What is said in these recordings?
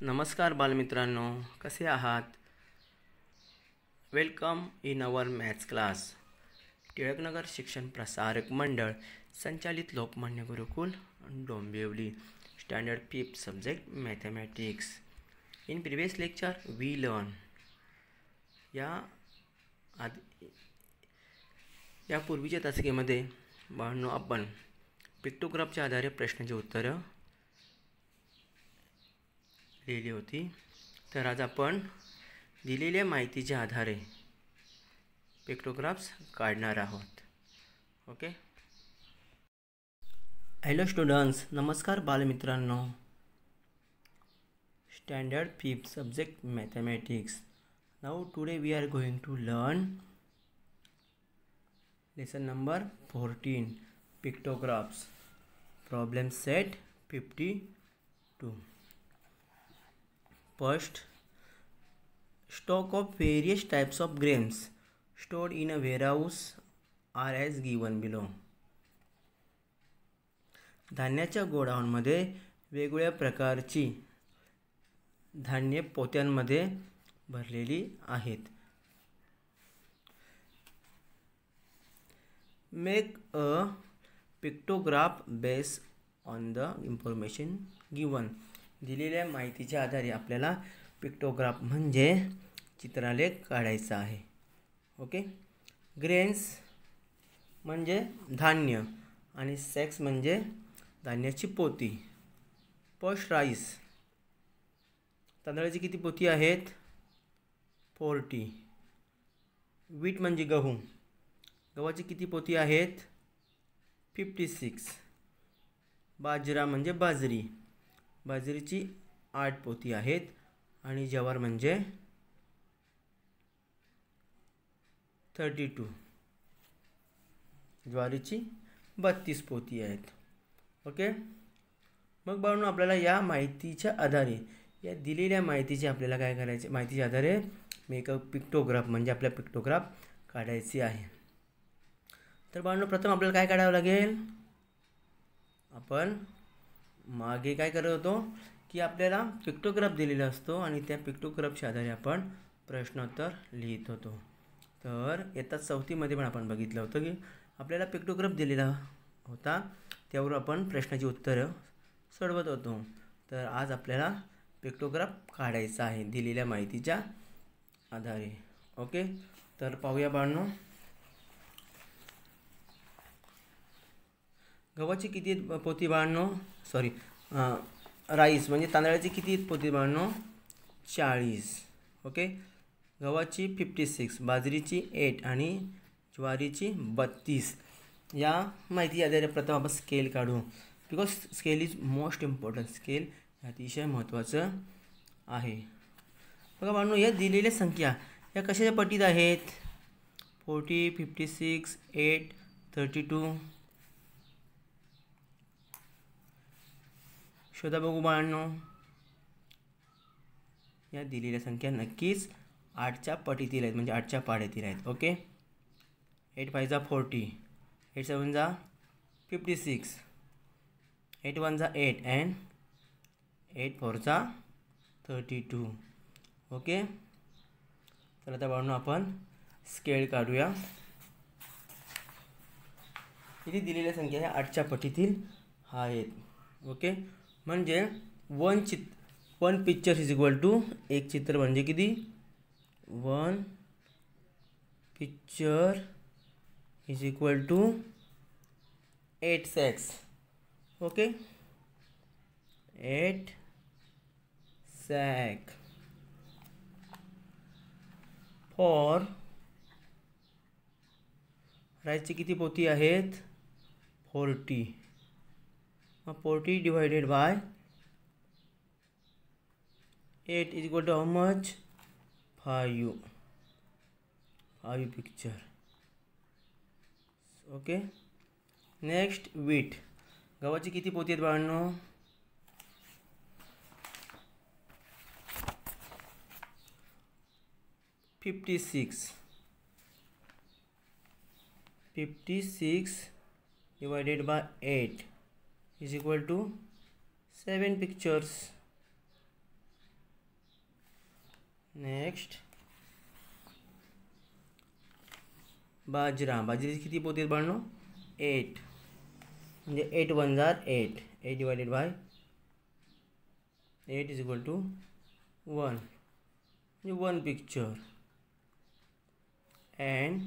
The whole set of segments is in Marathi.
नमस्कार बालमित्रांनो कसे आहात? Welcome in our maths class Tilaknagar Shikshan Prasarak Mandal संचालित Lokmanya Gurukul Dombivli. Standard fifth subject mathematics in previous lecture we learn या आधी या पूर्वीच्या तासिकेमध्ये बाळांनो आपण पिक्टोग्राफच्या आधारे प्रश्नाची उत्तरं लिहिली होती. तर आज आपण दिलेल्या माहितीच्या आधारे पिक्टोग्राफ्स काढणार आहोत. ओके हॅलो स्टुडंट्स नमस्कार बालमित्रांनो. Standard fifth subject mathematics now today we are going to learn lesson number fourteen pictographs problem set fifty two first stock of various types of grains stored in a warehouse are as given below धान्याच्या गोडाऊनमध्ये वेगवेगळ्या प्रकारची धान्य पोत्यांमध्ये भरलेली आहेत. Make a pictograph base on the information given दिलेल्या माहितीच्या आधारे आपल्याला पिक्टोग्राफ म्हणजे चित्रालेख काढायचा आहे. ओके ग्रेन्स म्हणजे धान्य आणि सेक्स म्हणजे धान्याची पोती. पश राईस तांदळाची किती पोती आहेत? फोर्टी वीट म्हणजे गहू. गव्हाची किती पोती आहेत? फिफ्टी सिक्स बाजरा म्हणजे बाजरी. बाजरीची आठ पोती आहेत. आणि जवार म्हणजे थर्टी टू ज्वारीची बत्तीस पोती आहेत. ओके मग बाळून आपल्याला या माहितीच्या आधारे या दिलेल्या माहितीची आपल्याला काय करायचे? माहितीच्या आधारे मेकअप पिक्टोग्राफ म्हणजे आपल्या पिक्टोग्राफ काढायची आहे. तर बाळून प्रथम आपल्याला काय काढावं लागेल? आपण मागे काय करत होतो की आपल्याला पिक्टोग्राफ दिलेला असतो आणि त्या पिक्टोग्राफच्या आधारे आपण प्रश्नोत्तर लिहित होतो. तर येतात चौथीमध्ये पण आपण बघितलं होतं की आपल्याला पिक्टोग्राफ दिलेला होता त्यावर आपण प्रश्नाची उत्तरं सोडवत होतो. तर आज आपल्याला पिक्टोग्राफ काढायचा आहे दिलेल्या माहितीच्या आधारे. ओके? तर पाहूया बाळनो. गव्हाची किती पोती बाळनो? सॉरी राईस म्हणजे तांदळाची किती पोती बाळनो? चाळीस. ओके गव्हाची फिफ्टी सिक्स बाजरीची एट आणि ज्वारीची बत्तीस. या माहिती आधारे प्रथम आपण स्केल काढू. Because scale is most important scale अतिशय महत्त्वाचं आहे. बघा बाळनो या दिलेल्या संख्या या कशाच्या पटीत आहेत? Forty fifty six eight thirty two शोधा बघू बाळांनो. या दिलेल्या संख्या नक्कीच आठच्या पटीतील आहेत म्हणजे आठच्या पाड्यातील आहेत ओके? एट फाय जा फोर्टी एट सेवन जा फिफ्टी सिक्स एट वन जा एट अँड एट फोर जा थर्टी टू ओके? तर आता बाळून आपण स्केल काढूया. इथे दिलेल्या संख्या ह्या आठच्या पटीतील आहेत ओके? म्हणजे वन चित, one picture is equal to एक चित्र म्हणजे किती? One picture is equal to eight sacks okay eight sack for राईसची किती पोती आहेत? Forty forty divided by eight is equal to how much? 5 5 picture. Okay next wheat गव्हाची किती पोती आहेत बाळांनो? Fifty six fifty six divided by eight is equal to 7 pictures. Next बाजरा. बाजरीची किती पोती आहेत बाळनो eight eight one jar eight eight divided by eight is equal to one one picture and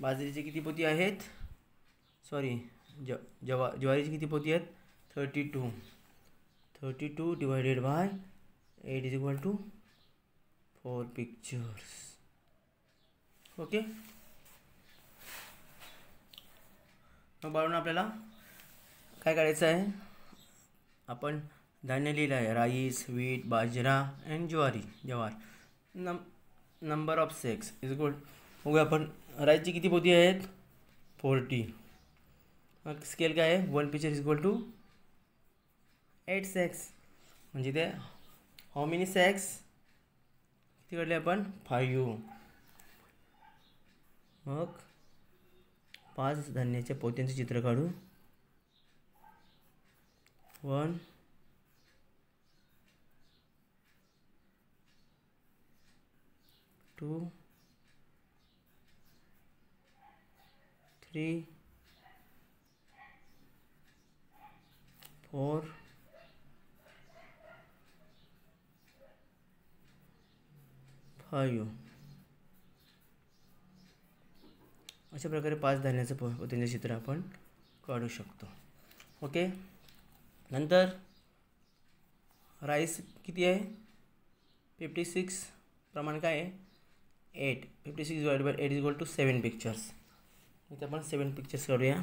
बाजरीचे किती पोती आहेत? सॉरी जवा, ज्वारीची किती पोती आहेत? Thirty two thirty two divided by eight is equal to four pictures okay मग बाळून आपल्याला काय करायचं धान्य लिहिलं आहे. राईस वीट बाजरा अँड ज्वारी, ज्वार. नम number of sacks is equal बघूया आपण राईसची किती पोती आहेत? फोर्टी मग स्केल काय आहे one picture is equal to eight sacks म्हणजे ते हाऊ मेनी सेक्स किती काढले आपण फायू मग पाच धान्याच्या पोत्यांचं चित्र काढू। One two three four five अशा प्रकारे पाच धान्याचं पो चित्र आपण काढू शकतो. ओके? नंतर राईस किती आहे? फिफ्टी सिक्स प्रमाण काय आहे? Eight. Fifty six divide by eight is equal to seven pictures इथे आपण सेवन पिक्चर्स काढूया.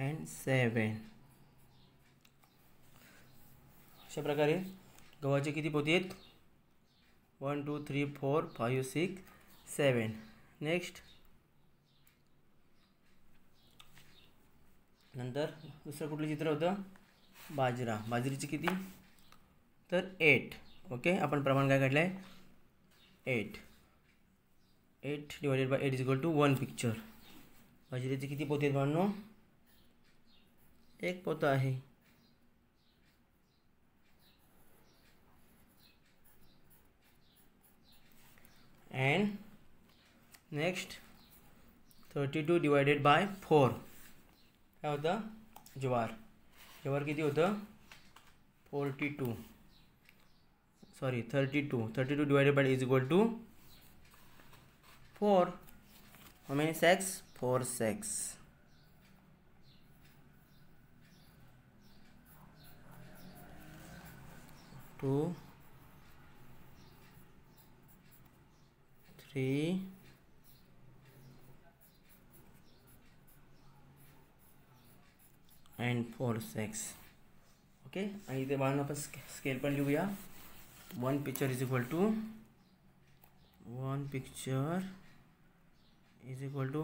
And seven अशा प्रकारे गव्हाचे किती पोती आहेत? One two three four five six seven next नंतर दुसरं कुठलं चित्र होतं? बाजरा. बाजरीची किती? तर एट ओके आपण प्रमाण काय काढलं आहे eight eight divided by eight is equal to one picture बाजरीचे किती पोते आहेत बांधणो एक पोतं आहे and next thirty two divided by four काय होतं? ज्वार। ज्वार किती होतं? Forty two sorry thirty two thirty two divided by is equal to four how many sacks? Four sacks. Two three and four six okay आणि इथे बाळून स्के स्केल पण लिहूया one picture is equal to one picture is equal to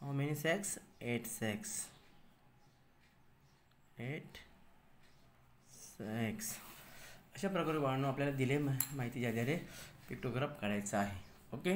how many sacks eight sacks eight sacks अशा प्रकारे बाळांनो आपल्याला दिले माहितीच्या आधारे पिक्टोग्राफ काढायचा आहे. ओके